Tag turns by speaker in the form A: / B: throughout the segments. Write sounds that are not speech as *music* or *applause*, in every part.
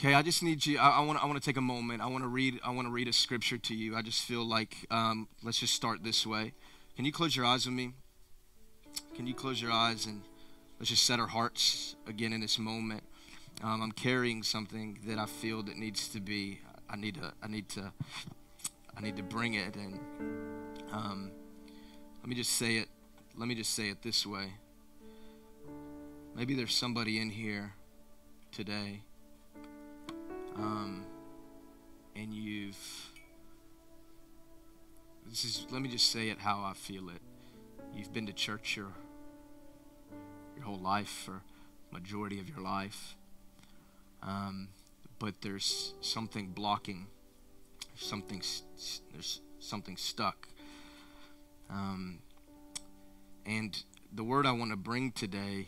A: Okay, I just need you. I, want. I want to take a moment. I want to read. I want to read a scripture to you. I just feel like um, let's just start this way. Can you close your eyes with me? Can you close your eyes and let's just set our hearts again in this moment. Um, I'm carrying something that I feel that needs to be. I need to. I need to. I need to bring it and. Um, let me just say it. Let me just say it this way. Maybe there's somebody in here today um, and you've this is let me just say it how I feel it. You've been to church your your whole life for majority of your life, um, but there's something blocking. Something there's something stuck. Um, and the word I want to bring today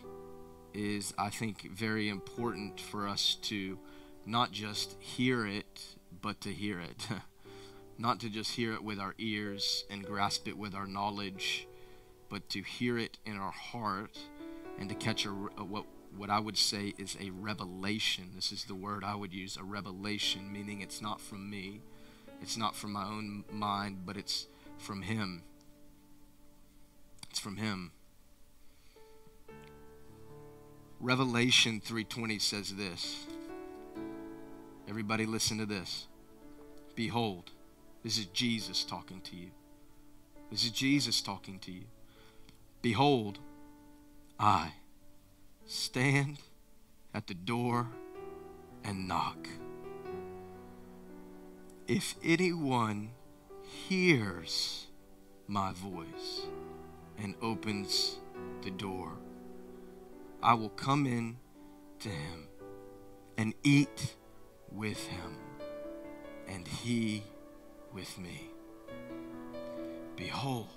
A: is, I think, very important for us to not just hear it, but to hear it. *laughs* not to just hear it with our ears and grasp it with our knowledge, but to hear it in our heart and to catch a, a, what what I would say is a revelation. This is the word I would use, a revelation, meaning it's not from me. It's not from my own mind, but it's from him. It's from him. Revelation 3:20 says this. Everybody, listen to this. Behold, this is Jesus talking to you. This is Jesus talking to you. Behold, I stand at the door and knock. If anyone hears my voice and opens the door, I will come in to him and eat with him, and he with me. Behold,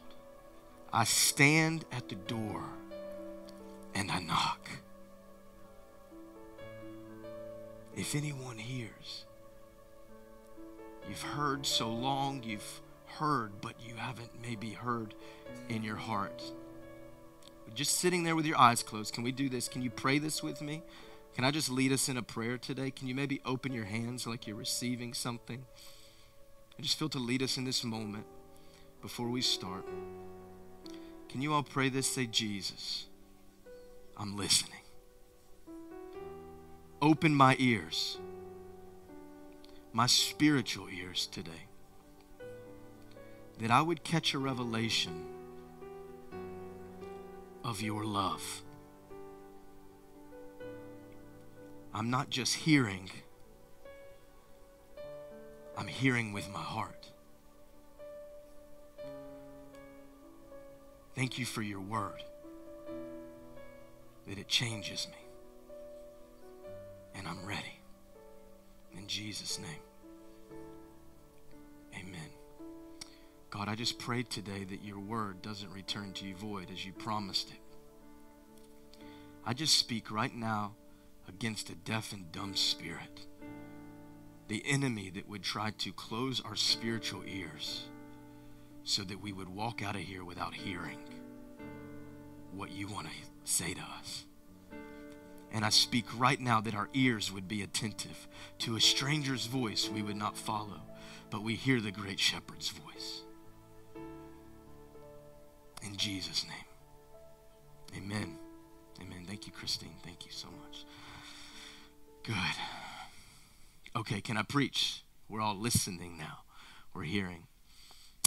A: I stand at the door and I knock. If anyone hears, you've heard so long, you've heard, but you haven't maybe heard in your heart. Just sitting there with your eyes closed, can we do this? Can you pray this with me? Can I just lead us in a prayer today? Can you maybe open your hands like you're receiving something? I just feel to lead us in this moment before we start. Can you all pray this? Say, Jesus, I'm listening. Open my ears, my spiritual ears today, that I would catch a revelation of your love I'm not just hearing, I'm hearing with my heart. Thank you for your word, that it changes me. And I'm ready. In Jesus' name, amen. God, I just prayed today that your word doesn't return to you void as you promised it. I just speak right now against a deaf and dumb spirit. The enemy that would try to close our spiritual ears so that we would walk out of here without hearing what you want to say to us. And I speak right now that our ears would be attentive to a stranger's voice we would not follow, but we hear the great shepherd's voice. In Jesus' name. Amen. Amen. Thank you, Christine. Thank you so much. Good. Okay, can I preach? We're all listening now. We're hearing.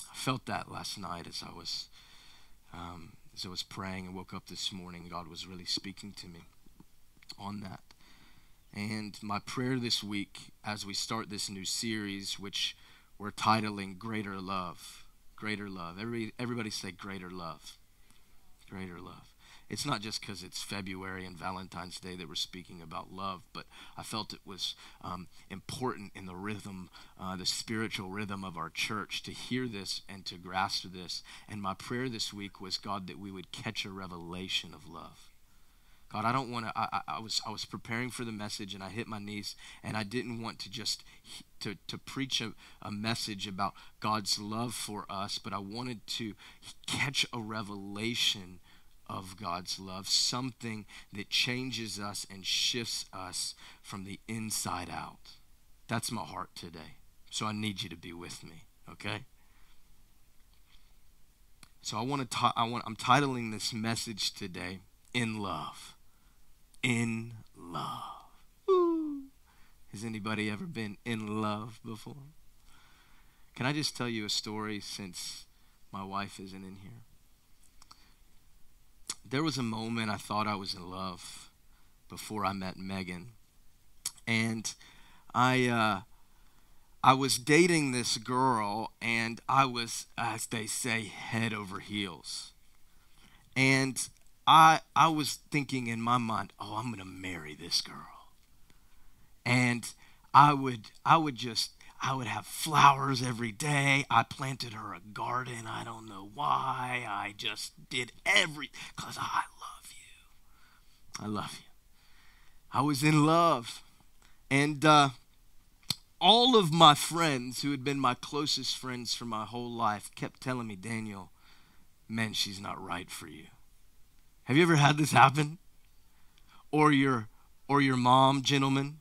A: I felt that last night as I was um, as I was praying and woke up this morning. God was really speaking to me on that. And my prayer this week, as we start this new series, which we're titling "Greater Love," greater love. Everybody, everybody say greater love. Greater love it's not just because it's February and Valentine's Day that we're speaking about love, but I felt it was um, important in the rhythm, uh, the spiritual rhythm of our church to hear this and to grasp this. And my prayer this week was, God, that we would catch a revelation of love. God, I don't want to. I, I, was I was preparing for the message and I hit my knees and I didn't want to just to to preach a, a message about God's love for us, but I wanted to catch a revelation of God's love, something that changes us and shifts us from the inside out. That's my heart today. So I need you to be with me, okay? So I want to I want I'm titling this message today in love. In love. Woo. Has anybody ever been in love before? Can I just tell you a story since my wife isn't in here? There was a moment I thought I was in love before I met Megan. And I uh, I was dating this girl, and I was, as they say, head over heels. And I, I was thinking in my mind, oh, I'm going to marry this girl. And I would, I would just, I would have flowers every day. I planted her a garden. I don't know why. I just did every, because I love you. I love you. I was in love. And, uh, all of my friends who had been my closest friends for my whole life kept telling me, Daniel, man, she's not right for you. Have you ever had this happen? Or your or your mom, gentlemen,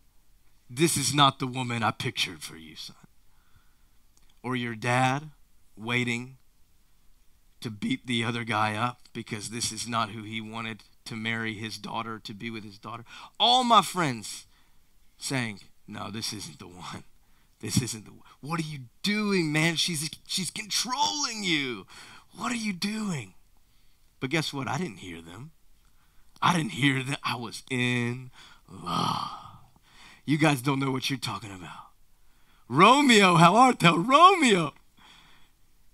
A: this is not the woman I pictured for you, son. Or your dad waiting to beat the other guy up because this is not who he wanted to marry his daughter, to be with his daughter. All my friends saying, no, this isn't the one. This isn't the one. What are you doing, man? She's she's controlling you. What are you doing? But guess what? I didn't hear them. I didn't hear them. I was in love. You guys don't know what you're talking about. Romeo, how art thou? Romeo.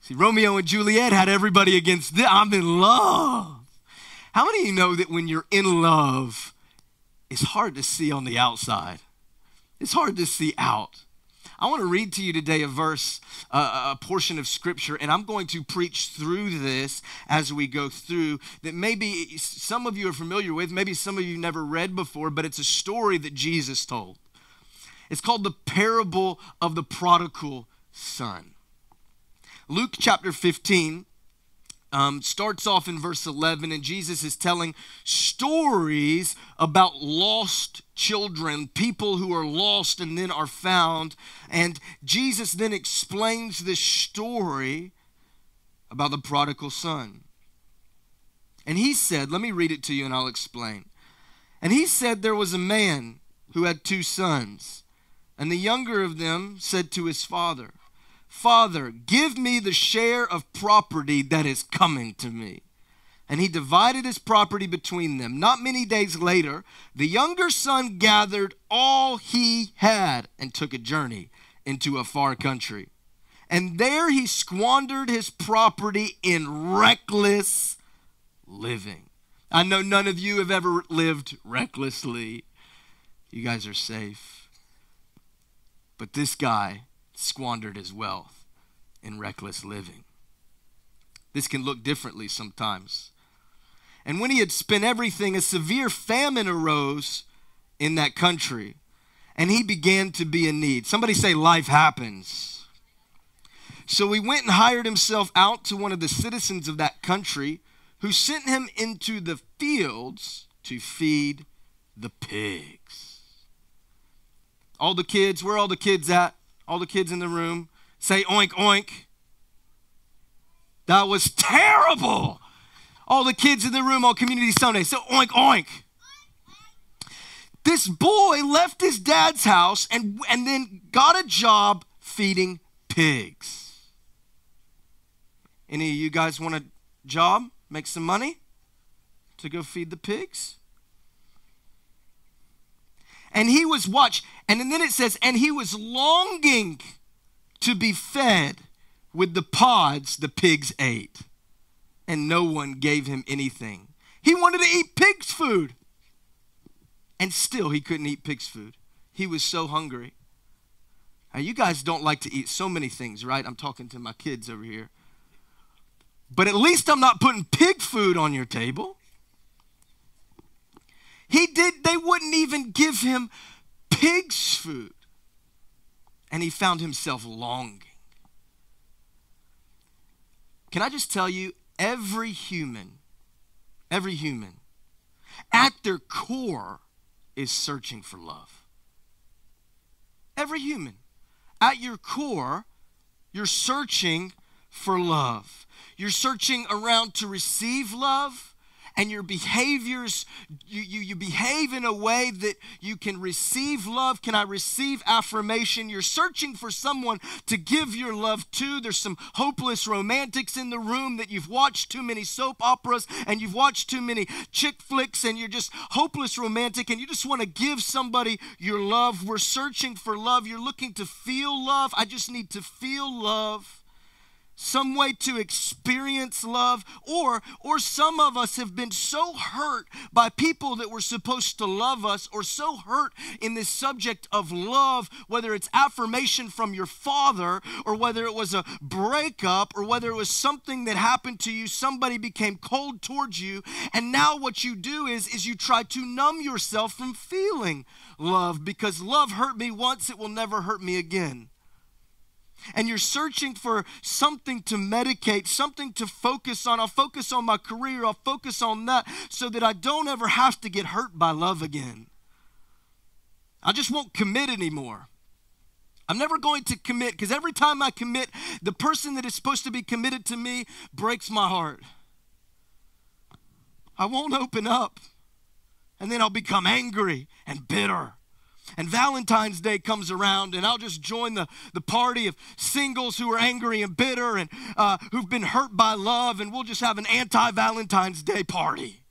A: See, Romeo and Juliet had everybody against them. I'm in love. How many of you know that when you're in love, it's hard to see on the outside? It's hard to see out. I want to read to you today a verse, uh, a portion of scripture, and I'm going to preach through this as we go through that maybe some of you are familiar with, maybe some of you never read before, but it's a story that Jesus told. It's called the parable of the prodigal son. Luke chapter 15 um, starts off in verse 11, and Jesus is telling stories about lost children, people who are lost and then are found. And Jesus then explains this story about the prodigal son. And he said, Let me read it to you and I'll explain. And he said, There was a man who had two sons, and the younger of them said to his father, Father, give me the share of property that is coming to me. And he divided his property between them. Not many days later, the younger son gathered all he had and took a journey into a far country. And there he squandered his property in reckless living. I know none of you have ever lived recklessly. You guys are safe. But this guy squandered his wealth in reckless living. This can look differently sometimes. And when he had spent everything, a severe famine arose in that country, and he began to be in need. Somebody say, Life happens. So he went and hired himself out to one of the citizens of that country, who sent him into the fields to feed the pigs. All the kids, where all the kids at? All the kids in the room say oink oink. That was terrible. All the kids in the room on Community Sunday say oink oink. This boy left his dad's house and, and then got a job feeding pigs. Any of you guys want a job? Make some money to go feed the pigs? And he was, watch, and then it says, and he was longing to be fed with the pods the pigs ate. And no one gave him anything. He wanted to eat pig's food. And still, he couldn't eat pig's food. He was so hungry. Now, you guys don't like to eat so many things, right? I'm talking to my kids over here. But at least I'm not putting pig food on your table. He did, they wouldn't even give him pig's food. And he found himself longing. Can I just tell you, every human, every human, at their core, is searching for love. Every human, at your core, you're searching for love. You're searching around to receive love and your behaviors, you, you, you behave in a way that you can receive love. Can I receive affirmation? You're searching for someone to give your love to. There's some hopeless romantics in the room that you've watched too many soap operas and you've watched too many chick flicks and you're just hopeless romantic and you just want to give somebody your love. We're searching for love. You're looking to feel love. I just need to feel love some way to experience love or or some of us have been so hurt by people that were supposed to love us or so hurt in this subject of love whether it's affirmation from your father or whether it was a breakup or whether it was something that happened to you somebody became cold towards you and now what you do is is you try to numb yourself from feeling love because love hurt me once it will never hurt me again and you're searching for something to medicate, something to focus on. I'll focus on my career, I'll focus on that so that I don't ever have to get hurt by love again. I just won't commit anymore. I'm never going to commit because every time I commit, the person that is supposed to be committed to me breaks my heart. I won't open up. And then I'll become angry and bitter and Valentine's Day comes around, and I'll just join the, the party of singles who are angry and bitter and uh, who've been hurt by love, and we'll just have an anti Valentine's Day party.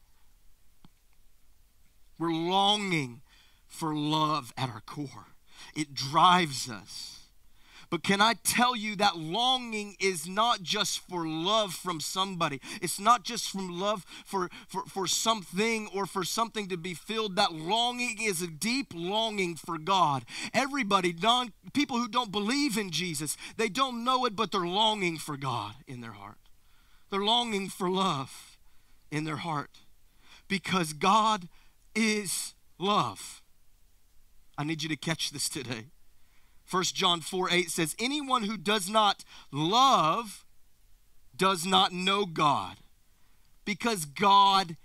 A: We're longing for love at our core, it drives us. But can I tell you that longing is not just for love from somebody. It's not just from love for, for, for something or for something to be filled. That longing is a deep longing for God. Everybody, non, people who don't believe in Jesus, they don't know it, but they're longing for God in their heart. They're longing for love in their heart because God is love. I need you to catch this today. 1 John 4 8 says, Anyone who does not love does not know God, because God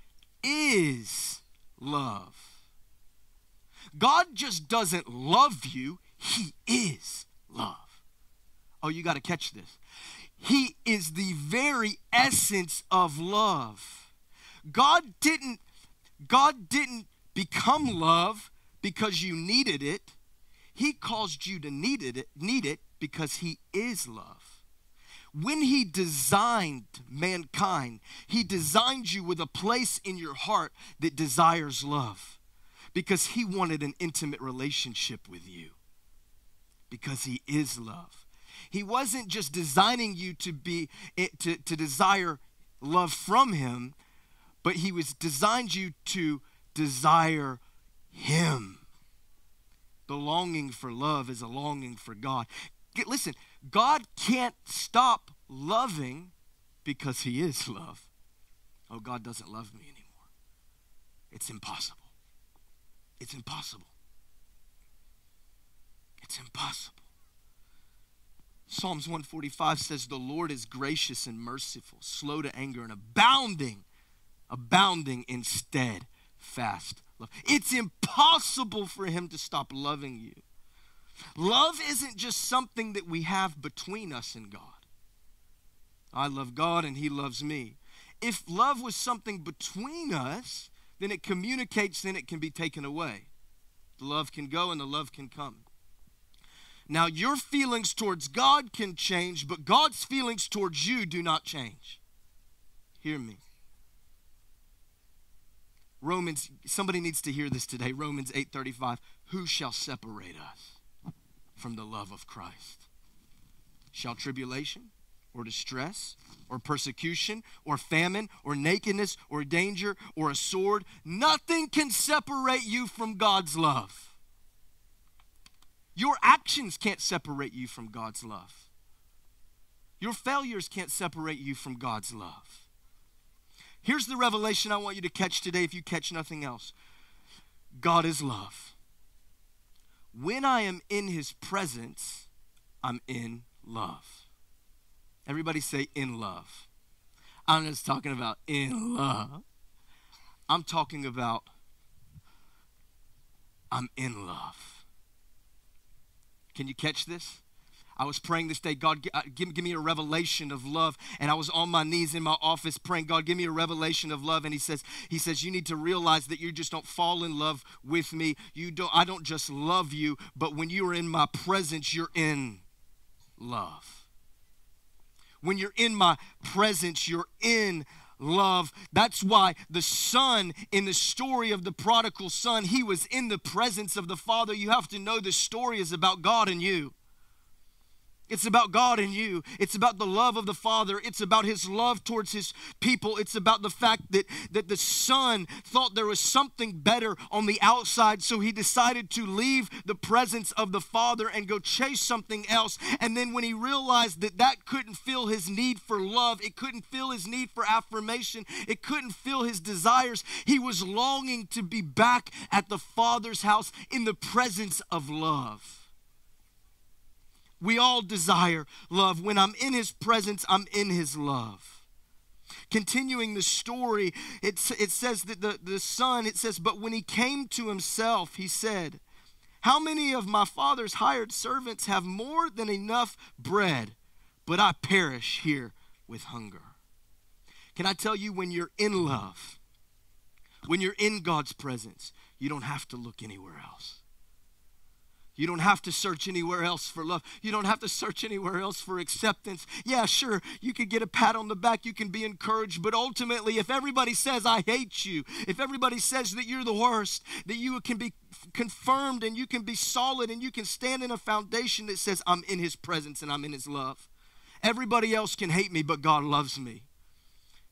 A: is love. God just doesn't love you, He is love. Oh, you got to catch this. He is the very essence of love. God didn't God didn't become love because you needed it. He caused you to need it, need it because He is love. When He designed mankind, He designed you with a place in your heart that desires love because He wanted an intimate relationship with you because He is love. He wasn't just designing you to be eh, to, to desire love from him, but he was designed you to desire him. The longing for love is a longing for God. Get, listen, God can't stop loving because He is love. Oh, God doesn't love me anymore. It's impossible. It's impossible. It's impossible. Psalms 145 says, The Lord is gracious and merciful, slow to anger, and abounding, abounding in steadfast love. It's impossible for him to stop loving you. Love isn't just something that we have between us and God. I love God and he loves me. If love was something between us, then it communicates, then it can be taken away. The love can go and the love can come. Now, your feelings towards God can change, but God's feelings towards you do not change. Hear me. Romans, somebody needs to hear this today. Romans 8:35. Who shall separate us from the love of Christ? Shall tribulation or distress or persecution or famine or nakedness or danger or a sword? Nothing can separate you from God's love. Your actions can't separate you from God's love. Your failures can't separate you from God's love. Here's the revelation I want you to catch today if you catch nothing else God is love. When I am in his presence, I'm in love. Everybody say in love. I'm just talking about in love. I'm talking about I'm in love. Can you catch this? I was praying this day, God, uh, give, give me a revelation of love. And I was on my knees in my office praying, God, give me a revelation of love. And he says, he says, you need to realize that you just don't fall in love with me. You don't, I don't just love you, but when you are in my presence, you're in love. When you're in my presence, you're in love. That's why the son in the story of the prodigal son, he was in the presence of the father. You have to know the story is about God and you. It's about God and you. It's about the love of the Father. It's about his love towards his people. It's about the fact that, that the Son thought there was something better on the outside, so he decided to leave the presence of the Father and go chase something else. And then when he realized that that couldn't fill his need for love, it couldn't fill his need for affirmation, it couldn't fill his desires, he was longing to be back at the Father's house in the presence of love. We all desire love. When I'm in his presence, I'm in his love. Continuing the story, it, it says that the, the son, it says, but when he came to himself, he said, How many of my father's hired servants have more than enough bread, but I perish here with hunger? Can I tell you, when you're in love, when you're in God's presence, you don't have to look anywhere else. You don't have to search anywhere else for love. You don't have to search anywhere else for acceptance. Yeah, sure, you could get a pat on the back, you can be encouraged, but ultimately, if everybody says, I hate you, if everybody says that you're the worst, that you can be confirmed and you can be solid and you can stand in a foundation that says, I'm in his presence and I'm in his love. Everybody else can hate me, but God loves me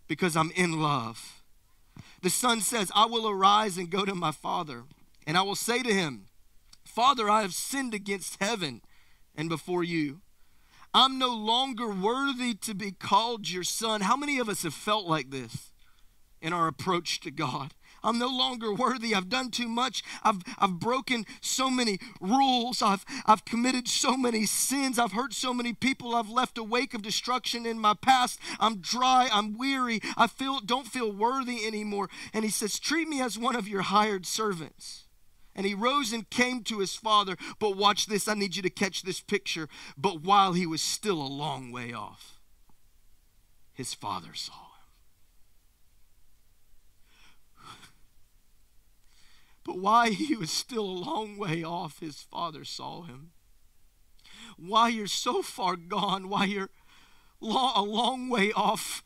A: because I'm in love. The son says, I will arise and go to my father, and I will say to him, Father, I have sinned against heaven and before you. I'm no longer worthy to be called your son. How many of us have felt like this in our approach to God? I'm no longer worthy. I've done too much. I've, I've broken so many rules. I've, I've committed so many sins. I've hurt so many people. I've left a wake of destruction in my past. I'm dry. I'm weary. I feel, don't feel worthy anymore. And he says, Treat me as one of your hired servants. And he rose and came to his father. But watch this, I need you to catch this picture. But while he was still a long way off, his father saw him. But while he was still a long way off, his father saw him. While you're so far gone, why you're a long way off,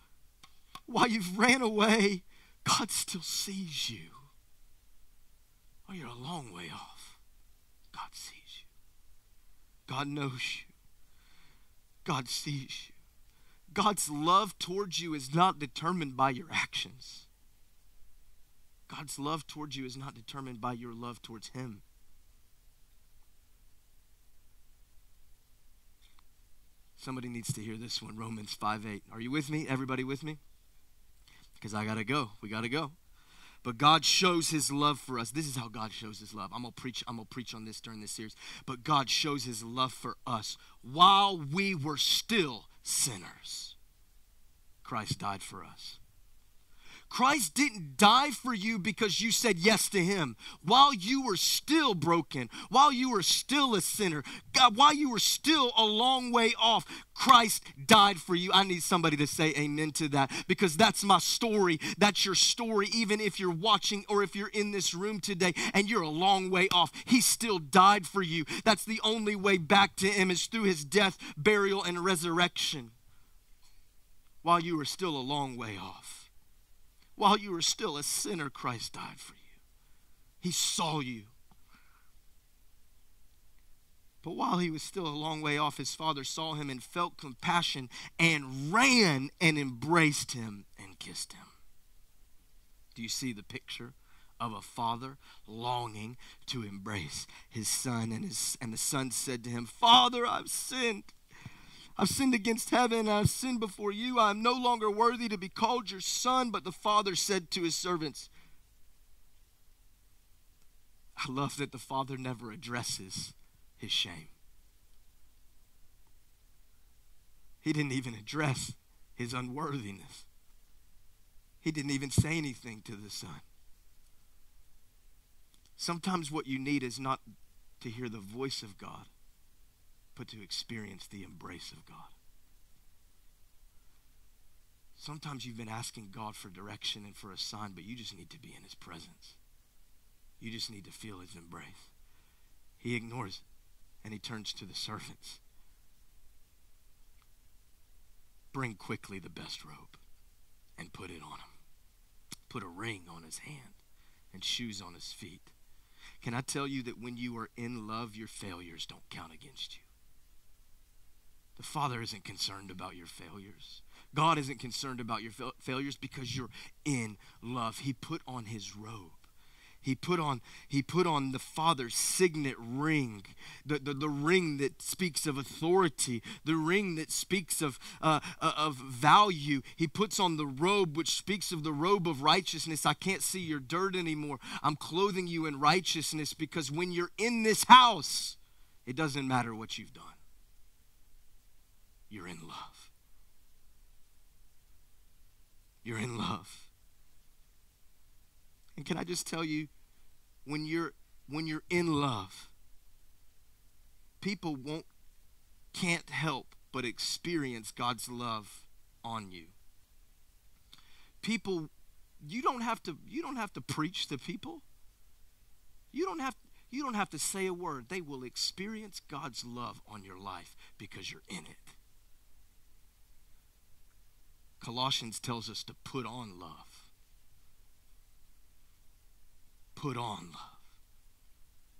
A: why you've ran away, God still sees you. Oh, you're a long way off. God sees you. God knows you. God sees you. God's love towards you is not determined by your actions. God's love towards you is not determined by your love towards Him. Somebody needs to hear this one Romans 5 8. Are you with me? Everybody with me? Because I got to go. We got to go. But God shows his love for us. This is how God shows his love. I'm gonna preach, I'm gonna preach on this during this series. But God shows his love for us while we were still sinners. Christ died for us. Christ didn't die for you because you said yes to him. While you were still broken, while you were still a sinner, God, while you were still a long way off, Christ died for you. I need somebody to say amen to that because that's my story. That's your story, even if you're watching or if you're in this room today and you're a long way off. He still died for you. That's the only way back to him is through his death, burial, and resurrection. While you were still a long way off. While you were still a sinner, Christ died for you. He saw you. But while he was still a long way off, his father saw him and felt compassion and ran and embraced him and kissed him. Do you see the picture of a father longing to embrace his son? And, his, and the son said to him, Father, I've sinned. I've sinned against heaven, I've sinned before you. I am no longer worthy to be called your son. But the father said to his servants, I love that the father never addresses his shame. He didn't even address his unworthiness. He didn't even say anything to the son. Sometimes what you need is not to hear the voice of God, but to experience the embrace of God. Sometimes you've been asking God for direction and for a sign, but you just need to be in His presence. You just need to feel His embrace. He ignores it, and He turns to the servants. Bring quickly the best robe and put it on him. Put a ring on his hand and shoes on his feet. Can I tell you that when you are in love, your failures don't count against you? The Father isn't concerned about your failures. God isn't concerned about your fa- failures because you're in love. He put on his robe. He put on he put on the Father's signet ring, the, the, the ring that speaks of authority, the ring that speaks of uh, uh, of value. He puts on the robe which speaks of the robe of righteousness. I can't see your dirt anymore. I'm clothing you in righteousness because when you're in this house, it doesn't matter what you've done. You're in love. You're in love. And can I just tell you, when you're when you're in love, people won't can't help but experience God's love on you. People you don't have to you don't have to preach to people. You don't have you don't have to say a word. They will experience God's love on your life because you're in it. Colossians tells us to put on love put on love.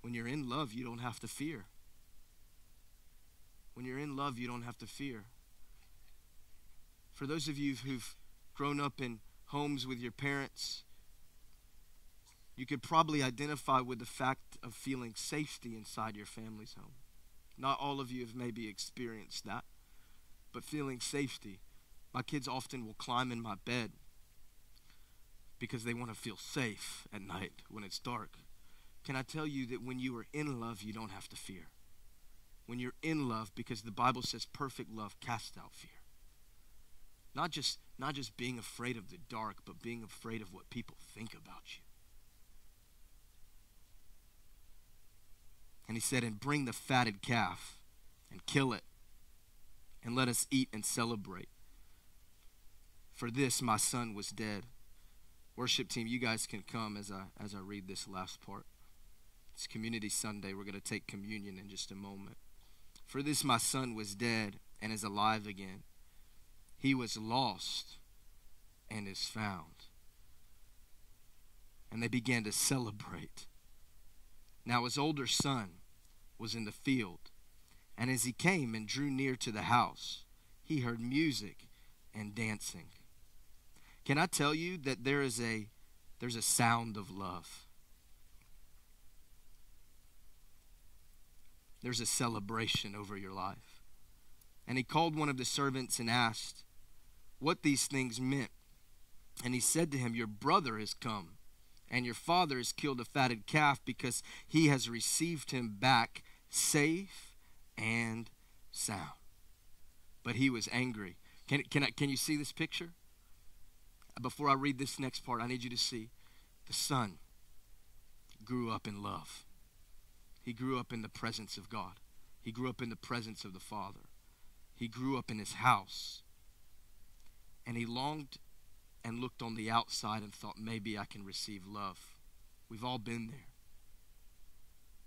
A: When you're in love, you don't have to fear. When you're in love, you don't have to fear. For those of you who've grown up in homes with your parents, you could probably identify with the fact of feeling safety inside your family's home. Not all of you have maybe experienced that, but feeling safety. My kids often will climb in my bed because they want to feel safe at night when it's dark. Can I tell you that when you are in love, you don't have to fear? When you're in love, because the Bible says perfect love casts out fear. Not just, not just being afraid of the dark, but being afraid of what people think about you. And he said, And bring the fatted calf and kill it, and let us eat and celebrate. For this my son was dead Worship team, you guys can come as I as I read this last part. It's Community Sunday. We're going to take communion in just a moment. For this my son was dead and is alive again. He was lost and is found. And they began to celebrate. Now his older son was in the field, and as he came and drew near to the house, he heard music and dancing. Can I tell you that there is a there's a sound of love? There's a celebration over your life. And he called one of the servants and asked what these things meant. And he said to him, Your brother has come, and your father has killed a fatted calf because he has received him back safe and sound. But he was angry. Can, can, I, can you see this picture? Before I read this next part, I need you to see the son grew up in love. He grew up in the presence of God. He grew up in the presence of the Father. He grew up in his house. And he longed and looked on the outside and thought, maybe I can receive love. We've all been there.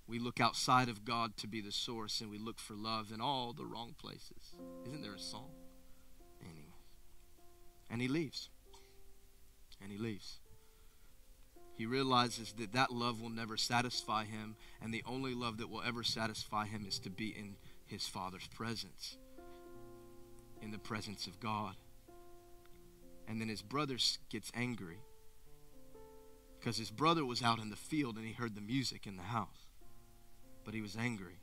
A: We look outside of God to be the source and we look for love in all the wrong places. Isn't there a song? Anyway. And he leaves and he leaves. He realizes that that love will never satisfy him, and the only love that will ever satisfy him is to be in his Father's presence, in the presence of God. And then his brother gets angry because his brother was out in the field and he heard the music in the house. But he was angry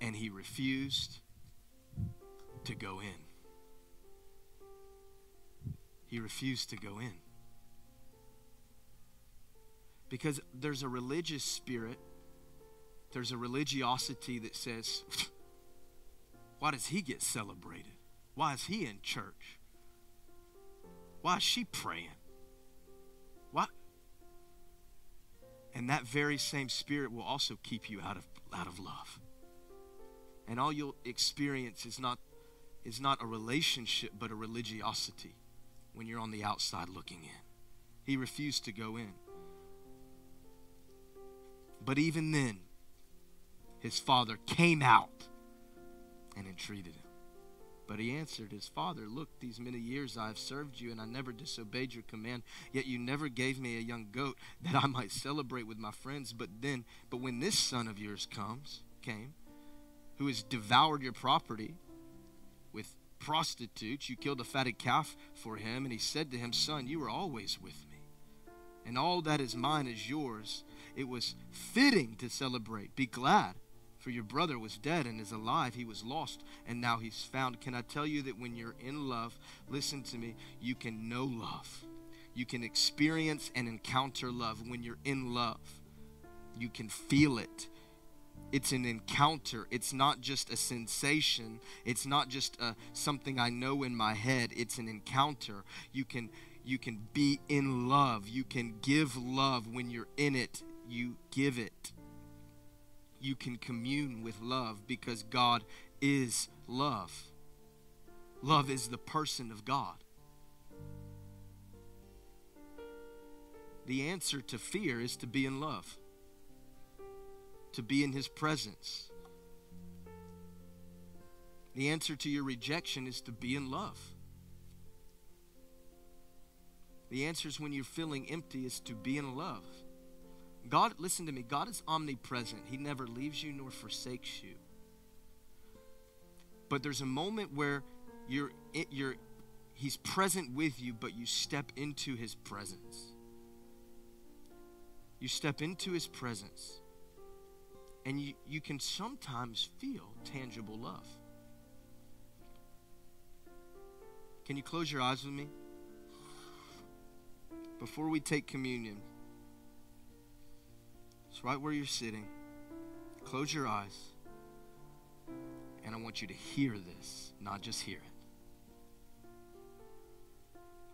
A: and he refused to go in. He refused to go in. Because there's a religious spirit, there's a religiosity that says, *laughs* why does he get celebrated? Why is he in church? Why is she praying? Why? And that very same spirit will also keep you out of, out of love. And all you'll experience is not, is not a relationship, but a religiosity when you're on the outside looking in. He refused to go in. But even then, his father came out and entreated him. But he answered his father, Look, these many years I have served you, and I never disobeyed your command. Yet you never gave me a young goat that I might celebrate with my friends. But then, but when this son of yours comes, came, who has devoured your property with prostitutes, you killed a fatted calf for him, and he said to him, Son, you were always with me, and all that is mine is yours. It was fitting to celebrate. Be glad for your brother was dead and is alive. He was lost and now he's found. Can I tell you that when you're in love, listen to me, you can know love. You can experience and encounter love. When you're in love, you can feel it. It's an encounter. It's not just a sensation. It's not just a, something I know in my head. It's an encounter. You can you can be in love. You can give love when you're in it. You give it you can commune with love because God is love. Love is the person of God. The answer to fear is to be in love, to be in His presence. The answer to your rejection is to be in love. The answer is when you're feeling empty is to be in love. God, listen to me, God is omnipresent. He never leaves you nor forsakes you. But there's a moment where you're, you're, He's present with you, but you step into His presence. You step into His presence, and you, you can sometimes feel tangible love. Can you close your eyes with me? Before we take communion, it's right where you're sitting. Close your eyes. And I want you to hear this, not just hear it.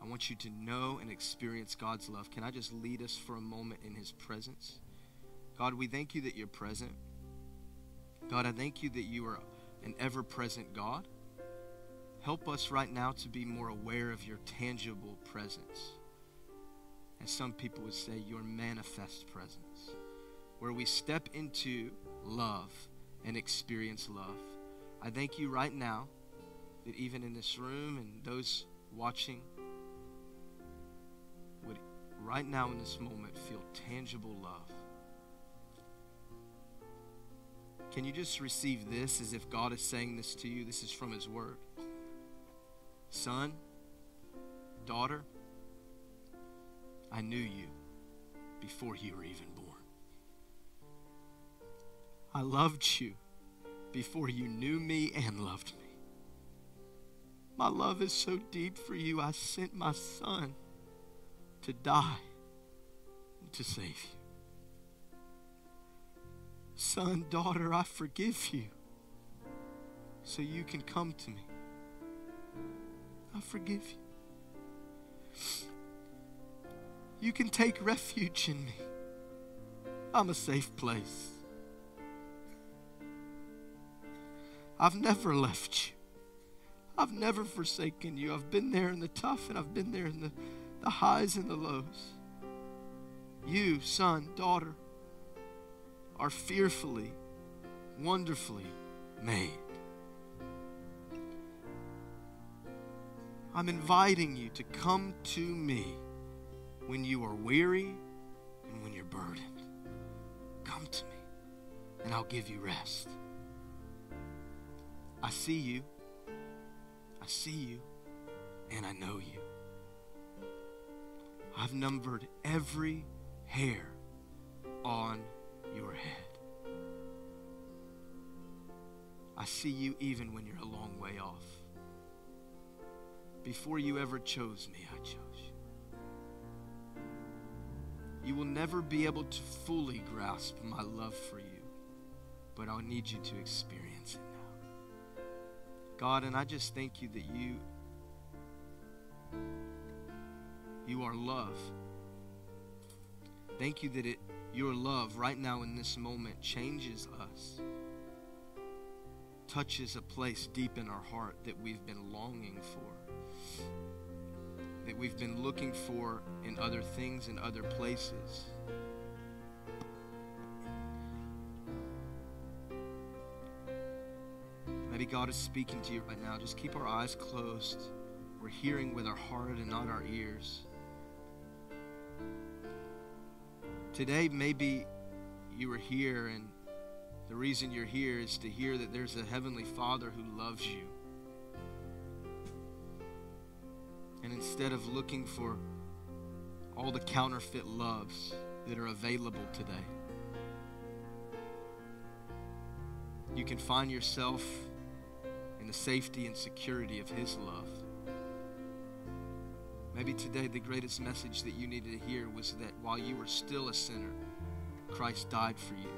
A: I want you to know and experience God's love. Can I just lead us for a moment in His presence? God, we thank you that you're present. God, I thank you that you are an ever present God. Help us right now to be more aware of your tangible presence. As some people would say, your manifest presence where we step into love and experience love. I thank you right now that even in this room and those watching would right now in this moment feel tangible love. Can you just receive this as if God is saying this to you? This is from His Word. Son, daughter, I knew you before you were even. I loved you before you knew me and loved me. My love is so deep for you, I sent my son to die to save you. Son, daughter, I forgive you so you can come to me. I forgive you. You can take refuge in me. I'm a safe place. I've never left you. I've never forsaken you. I've been there in the tough and I've been there in the, the highs and the lows. You, son, daughter, are fearfully, wonderfully made. I'm inviting you to come to me when you are weary and when you're burdened. Come to me, and I'll give you rest. I see you. I see you. And I know you. I've numbered every hair on your head. I see you even when you're a long way off. Before you ever chose me, I chose you. You will never be able to fully grasp my love for you, but I'll need you to experience it. God, and I just thank you that you you are love. Thank you that it, your love right now in this moment changes us, touches a place deep in our heart that we've been longing for, that we've been looking for in other things and other places. God is speaking to you right now. Just keep our eyes closed. We're hearing with our heart and not our ears. Today, maybe you are here, and the reason you're here is to hear that there's a Heavenly Father who loves you. And instead of looking for all the counterfeit loves that are available today, you can find yourself the safety and security of His love. Maybe today the greatest message that you needed to hear was that while you were still a sinner, Christ died for you.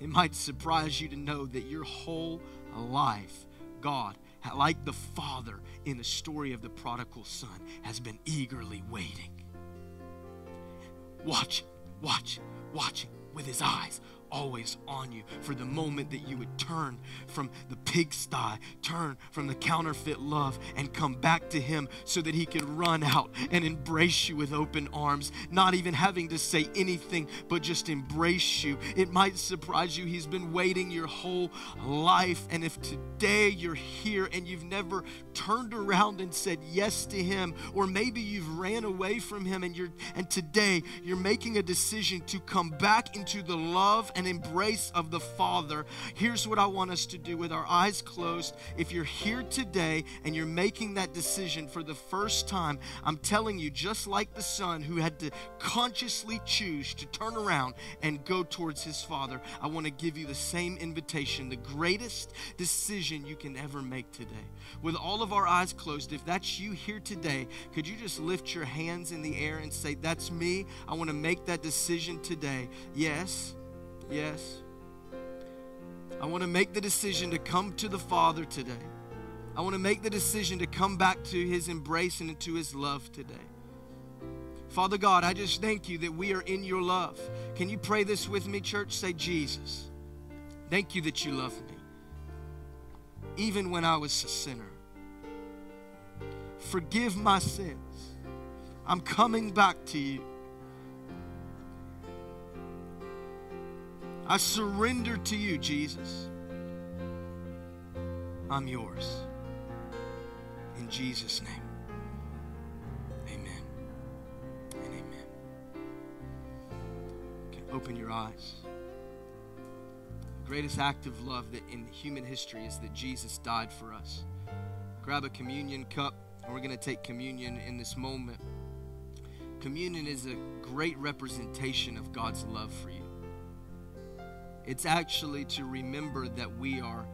A: It might surprise you to know that your whole life, God, like the Father in the story of the prodigal son, has been eagerly waiting. Watching, watching, watching with his eyes always on you for the moment that you would turn from the pigsty, turn from the counterfeit love, and come back to Him so that He could run out and embrace you with open arms, not even having to say anything, but just embrace you. It might surprise you. He's been waiting your whole life. And if today you're here and you've never turned around and said yes to Him, or maybe you've ran away from Him and you're and today you're making a decision to come back into the love embrace of the Father, here's what I want us to do with our eyes closed. If you're here today and you're making that decision for the first time, I'm telling you, just like the son who had to consciously choose to turn around and go towards his Father, I want to give you the same invitation, the greatest decision you can ever make today. With all of our eyes closed, if that's you here today, could you just lift your hands in the air and say, That's me? I want to make that decision today. Yes. Yes. I want to make the decision to come to the Father today. I want to make the decision to come back to His embrace and into His love today. Father God, I just thank you that we are in your love. Can you pray this with me, church? Say, Jesus, thank you that you love me, even when I was a sinner. Forgive my sins. I'm coming back to you. I surrender to you, Jesus. I'm yours. In Jesus' name. Amen. And amen. Okay, open your eyes. The greatest act of love that in human history is that Jesus died for us. Grab a communion cup, and we're going to take communion in this moment. Communion is a great representation of God's love for you. It's actually to remember that we are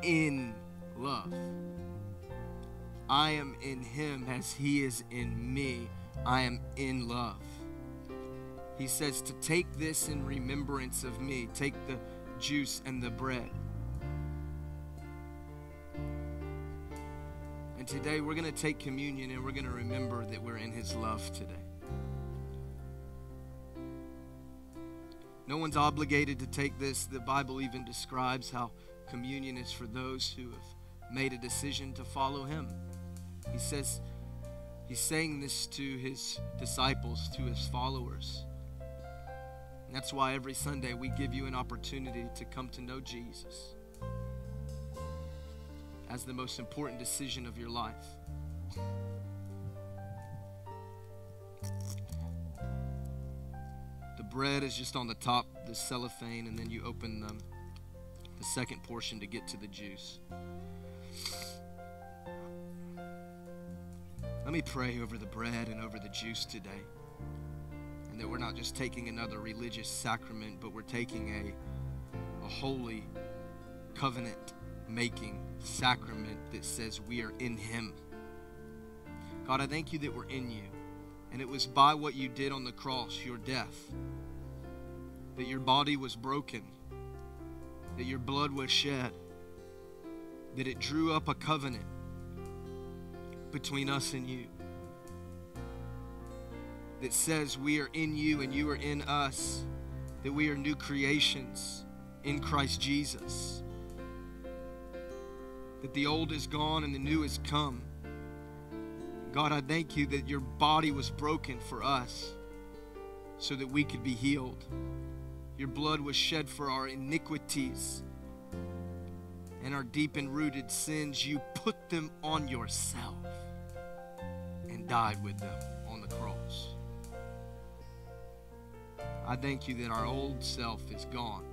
A: in love. I am in him as he is in me. I am in love. He says to take this in remembrance of me. Take the juice and the bread. And today we're going to take communion and we're going to remember that we're in his love today. No one's obligated to take this. The Bible even describes how communion is for those who have made a decision to follow him. He says, he's saying this to his disciples, to his followers. And that's why every Sunday we give you an opportunity to come to know Jesus as the most important decision of your life. Bread is just on the top, the cellophane, and then you open the, the second portion to get to the juice. Let me pray over the bread and over the juice today. And that we're not just taking another religious sacrament, but we're taking a, a holy covenant making sacrament that says we are in Him. God, I thank you that we're in you. And it was by what you did on the cross, your death, that your body was broken, that your blood was shed, that it drew up a covenant between us and you. that says we are in you and you are in us, that we are new creations in Christ Jesus, that the old is gone and the new has come. God, I thank you that your body was broken for us so that we could be healed. Your blood was shed for our iniquities and our deep and rooted sins. You put them on yourself and died with them on the cross. I thank you that our old self is gone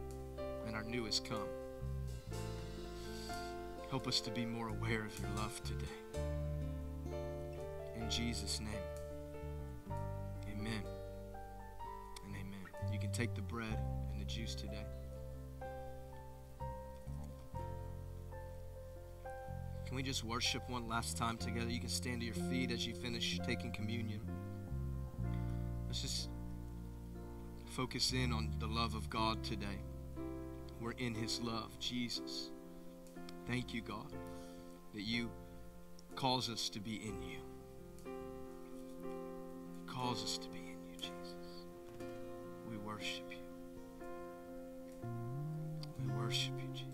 A: and our new has come. Help us to be more aware of your love today. In Jesus' name, amen and amen. You can take the bread juice today. Can we just worship one last time together? You can stand to your feet as you finish taking communion. Let's just focus in on the love of God today. We're in His love, Jesus. Thank you, God, that you cause us to be in you. Cause us to be in you, Jesus. We worship you. We worship you, Jesus.